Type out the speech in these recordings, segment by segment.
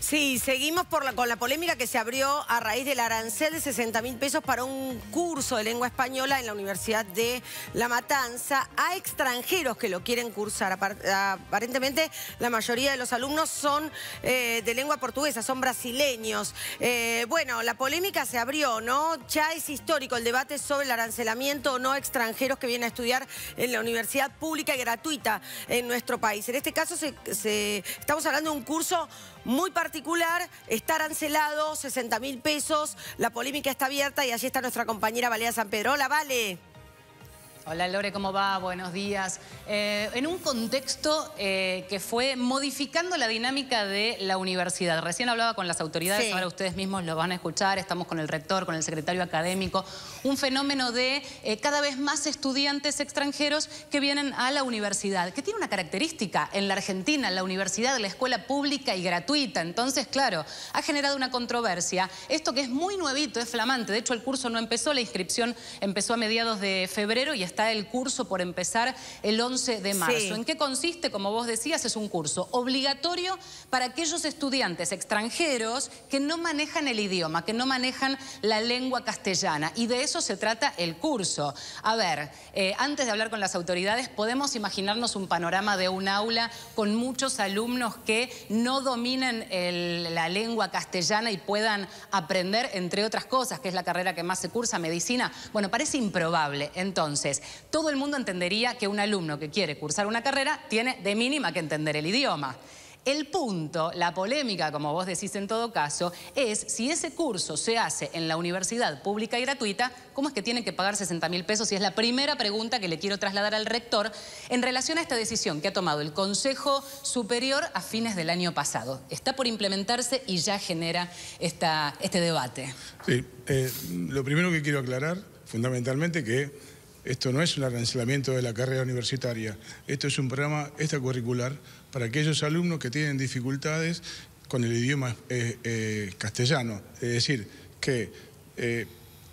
Sí, seguimos con la polémica que se abrió a raíz del arancel de 60 mil pesos para un curso de lengua española en la Universidad de La Matanza a extranjeros que lo quieren cursar. Aparentemente la mayoría de los alumnos son eh, de lengua portuguesa, son brasileños. Eh, bueno, la polémica se abrió, ¿no? Ya es histórico el debate sobre el arancelamiento o no extranjeros que vienen a estudiar en la universidad pública y gratuita en nuestro país. En este caso estamos hablando de un curso muy particular, está arancelado, 60 mil pesos, la polémica está abierta y allí está nuestra compañera Valera San Pedro. Hola, Vale. Hola Lore, ¿cómo va? Buenos días. Eh, en un contexto eh, que fue modificando la dinámica de la universidad. Recién hablaba con las autoridades, ahora ustedes mismos lo van a escuchar, estamos con el rector, con el secretario académico. Un fenómeno de eh, cada vez más estudiantes extranjeros que vienen a la universidad, que tiene una característica en la Argentina, la universidad, la escuela pública y gratuita. Entonces, claro, ha generado una controversia. Esto que es muy nuevito, es flamante. De hecho, el curso no empezó, la inscripción empezó a mediados de febrero y está el curso por empezar el 11 de marzo. ¿En qué consiste? Como vos decías, es un curso obligatorio para aquellos estudiantes extranjeros que no manejan el idioma, que no manejan la lengua castellana. Y de eso se trata el curso. A ver, eh, antes de hablar con las autoridades, podemos imaginarnos un panorama de un aula con muchos alumnos que no dominen la lengua castellana y puedan aprender, entre otras cosas, que es la carrera que más se cursa, medicina. Bueno, parece improbable. Entonces, todo el mundo entendería que un alumno que quiere cursar una carrera tiene de mínima que entender el idioma. El punto, la polémica, como vos decís en todo caso, es si ese curso se hace en la universidad pública y gratuita, ¿cómo es que tiene que pagar 60 mil pesos? Y es la primera pregunta que le quiero trasladar al rector en relación a esta decisión que ha tomado el Consejo Superior a fines del año pasado. Está por implementarse y ya genera esta, este debate. Sí, eh, lo primero que quiero aclarar, fundamentalmente, que esto no es un arancelamiento de la carrera universitaria, esto es un programa extracurricular para aquellos alumnos que tienen dificultades con el idioma eh, eh, castellano. Es decir, que eh,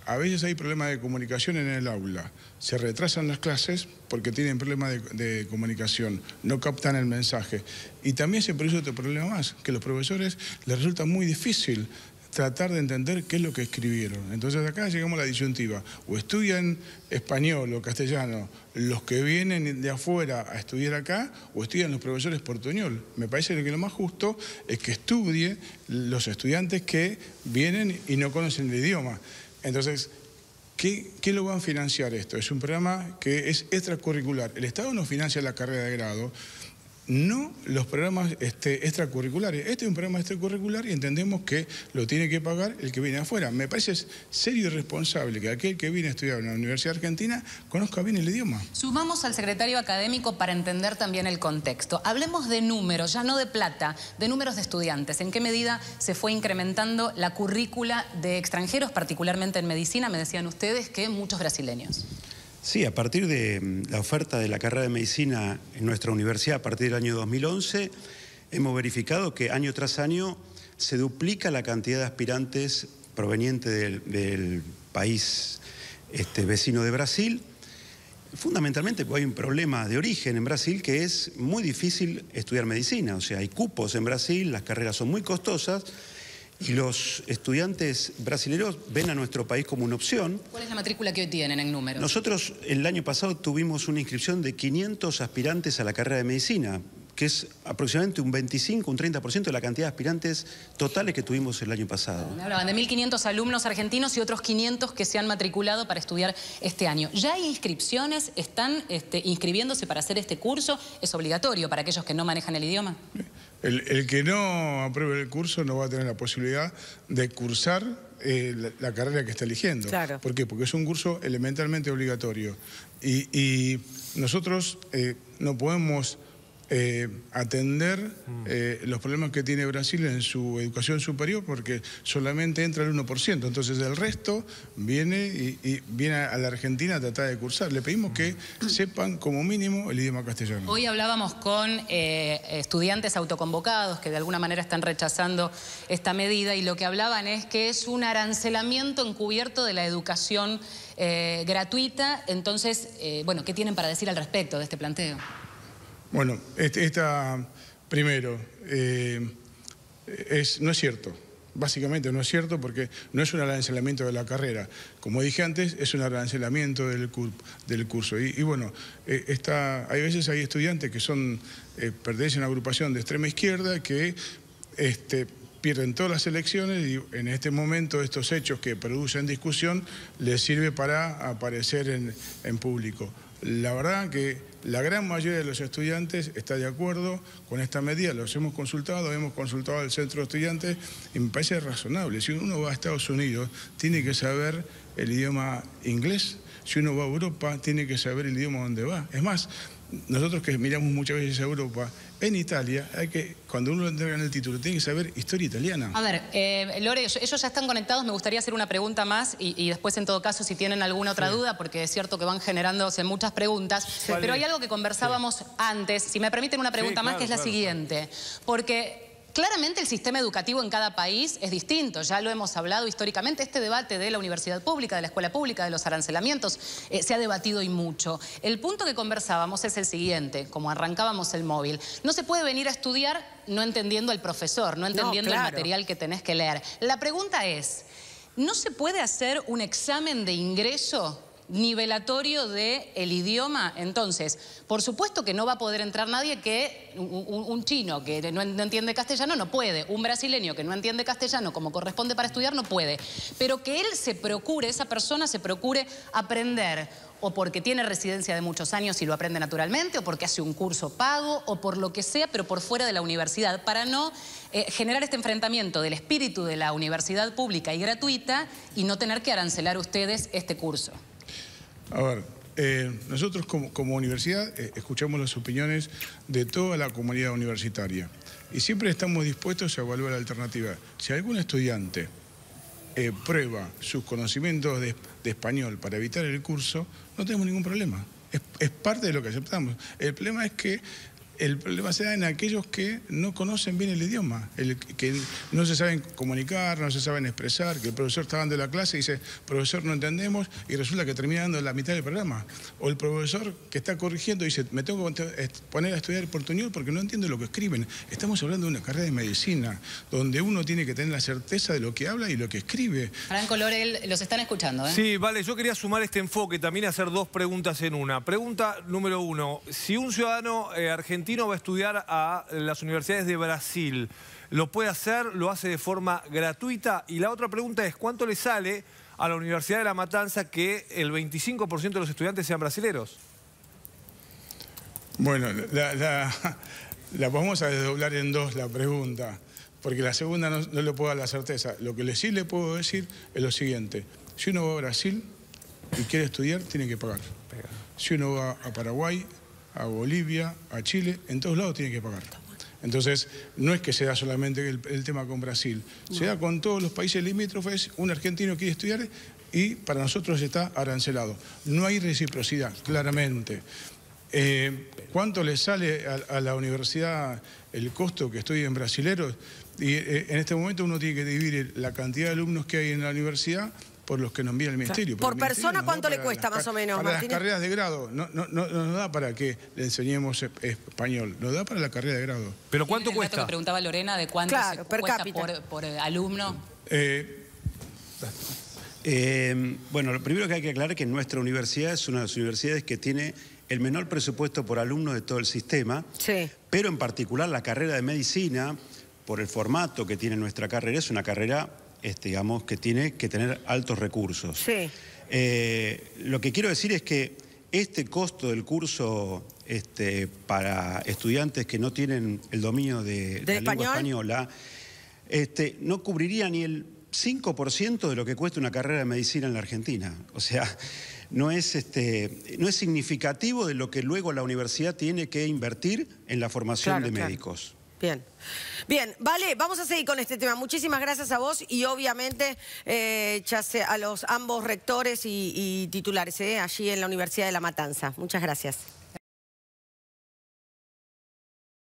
a veces hay problemas de comunicación en el aula, se retrasan las clases porque tienen problemas de, de, comunicación, no captan el mensaje. Y también se produce otro problema más, que a los profesores les resulta muy difícil tratar de entender qué es lo que escribieron. Entonces acá llegamos a la disyuntiva. O estudian español o castellano los que vienen de afuera a estudiar acá, o estudian los profesores portuñol. Me parece que lo más justo es que estudie los estudiantes que vienen y no conocen el idioma. Entonces, ¿Qué, ¿Qué, lo van a financiar esto? Es un programa que es extracurricular. El Estado no financia la carrera de grado, no los programas este, extracurriculares. Este es un programa extracurricular y entendemos que lo tiene que pagar el que viene afuera. Me parece serio y responsable que aquel que viene a estudiar en la Universidad Argentina conozca bien el idioma. Sumamos al secretario académico para entender también el contexto. Hablemos de números, ya no de plata, de números de estudiantes. ¿En qué medida se fue incrementando la currícula de extranjeros, particularmente en medicina? Me decían ustedes que muchos brasileños. Sí, a partir de mm, la oferta de la carrera de medicina en nuestra universidad a partir del año 2011, hemos verificado que año tras año se duplica la cantidad de aspirantes provenientes del, país este, vecino de Brasil, fundamentalmente porque hay un problema de origen en Brasil que es muy difícil estudiar medicina, o sea, hay cupos en Brasil, las carreras son muy costosas, y los estudiantes brasileños ven a nuestro país como una opción. ¿Cuál es la matrícula que hoy tienen en números? Nosotros el año pasado tuvimos una inscripción de 500 aspirantes a la carrera de medicina que es aproximadamente un 25, un 30% de la cantidad de aspirantes totales que tuvimos el año pasado. Me hablaban de 1.500 alumnos argentinos y otros 500 que se han matriculado para estudiar este año. ¿Ya hay inscripciones? ¿Están este, inscribiéndose para hacer este curso? ¿Es obligatorio para aquellos que no manejan el idioma? El, que no apruebe el curso no va a tener la posibilidad de cursar eh, la, carrera que está eligiendo. Claro. ¿Por qué? Porque es un curso elementalmente obligatorio. Y, nosotros eh, no podemos eh, atender eh, los problemas que tiene Brasil en su educación superior porque solamente entra el 1%. Entonces el resto viene y, viene a la Argentina a tratar de cursar. Le pedimos que sepan como mínimo el idioma castellano. Hoy hablábamos con eh, estudiantes autoconvocados que de alguna manera están rechazando esta medida y lo que hablaban es que es un arancelamiento encubierto de la educación gratuita. Entonces, bueno, ¿qué tienen para decir al respecto de este planteo? Bueno, este, esta, primero, eh, es, no es cierto. Básicamente no es cierto porque no es un arancelamiento de la carrera. Como dije antes, es un arancelamiento del, del curso. Y, bueno, eh, está, hay veces hay estudiantes que son, eh, pertenecen a una agrupación de extrema izquierda que este, pierden todas las elecciones y en este momento estos hechos que producen discusión les sirve para aparecer en, en público. La verdad que la gran mayoría de los estudiantes está de acuerdo con esta medida, los hemos consultado, hemos consultado al centro de estudiantes y me parece razonable. Si uno va a Estados Unidos, tiene que saber el idioma inglés, si uno va a Europa, tiene que saber el idioma donde va. Es más, nosotros que miramos muchas veces a Europa, en Italia, hay que, cuando uno entrega el título, tiene que saber historia italiana. A ver, eh, Lore, ellos ya están conectados, me gustaría hacer una pregunta más y, después en todo caso si tienen alguna otra duda, porque es cierto que van generándose muchas preguntas, pero hay algo que conversábamos antes, si me permiten una pregunta más, que es la siguiente, porque Claramente el sistema educativo en cada país es distinto, ya lo hemos hablado históricamente, este debate de la universidad pública, de la escuela pública, de los arancelamientos, eh, se ha debatido y mucho. El punto que conversábamos es el siguiente, como arrancábamos el móvil, no se puede venir a estudiar no entendiendo al profesor, no entendiendo el material que tenés que leer. La pregunta es, ¿no se puede hacer un examen de ingreso nivelatorio del el idioma. Entonces, por supuesto que no va a poder entrar nadie que, un, chino que no, entiende castellano, no puede. Un brasileño que no entiende castellano como corresponde para estudiar, no puede. Pero que él se procure, esa persona se procure aprender o porque tiene residencia de muchos años y lo aprende naturalmente, o porque hace un curso pago, o por lo que sea, pero por fuera de la universidad, para no eh, generar este enfrentamiento del espíritu de la universidad pública y gratuita y no tener que arancelar ustedes este curso. A ver, eh, nosotros como, universidad eh, escuchamos las opiniones de toda la comunidad universitaria y siempre estamos dispuestos a evaluar la alternativa. Si algún estudiante eh, prueba sus conocimientos de, español para evitar el curso, no tenemos ningún problema. Es parte de lo que aceptamos. El problema es que el problema se da en aquellos que no conocen bien el idioma, el, que no se saben comunicar, no se saben expresar, que el profesor está dando la clase y dice, profesor, no entendemos, y resulta que termina dando la mitad del programa. O el profesor que está corrigiendo dice, me tengo que poner a estudiar portuñol porque no entiendo lo que escriben. Estamos hablando de una carrera de medicina, donde uno tiene que tener la certeza de lo que habla y lo que escribe. Franco Lorel, los están escuchando, ¿eh? Sí, vale, yo quería sumar este enfoque, también hacer dos preguntas en una. Pregunta número uno, si un ciudadano eh, argentino va a estudiar a las universidades de Brasil. ¿Lo puede hacer? ¿Lo hace de forma gratuita? Y la otra pregunta es, ¿cuánto le sale a la Universidad de La Matanza que el 25% de los estudiantes sean brasileros? Bueno, la, vamos a desdoblar en dos la pregunta, porque la segunda no, le puedo dar la certeza. Lo que sí le puedo decir es lo siguiente. Si uno va a Brasil y quiere estudiar, tiene que pagar. Si uno va a Paraguay, a Bolivia, a Chile, en todos lados tiene que pagar. Entonces, no es que se da solamente el, tema con Brasil, se da con todos los países limítrofes, un argentino quiere estudiar y para nosotros está arancelado. No hay reciprocidad, claramente. Eh, ¿Cuánto le sale a, la universidad el costo que estudia en brasileros? Y eh, en este momento uno tiene que dividir la cantidad de alumnos que hay en la universidad por los que nos envía el Ministerio. ¿Por persona cuánto le cuesta más o menos, Para las carreras de grado, no, no, no, nos da para que le enseñemos español, nos da para la carrera de grado. ¿Pero cuánto cuesta? que preguntaba Lorena de cuánto cuesta por, eh, alumno. Eh, eh, bueno, lo primero que hay que aclarar es que nuestra universidad es una de las universidades que tiene el menor presupuesto por alumno de todo el sistema, sí. pero en particular la carrera de medicina, por el formato que tiene nuestra carrera, es una carrera este, digamos, que tiene que tener altos recursos. Sí. Eh, lo que quiero decir es que este costo del curso este, para estudiantes que no tienen el dominio de, la lengua española este, no cubriría ni el 5% de lo que cuesta una carrera de medicina en la Argentina. O sea, no es, este, no es significativo de lo que luego la universidad tiene que invertir en la formación de médicos. Bien. Bien, vale, vamos a seguir con este tema. Muchísimas gracias a vos y obviamente eh, a los ambos rectores y, titulares eh, allí en la Universidad de La Matanza. Muchas gracias.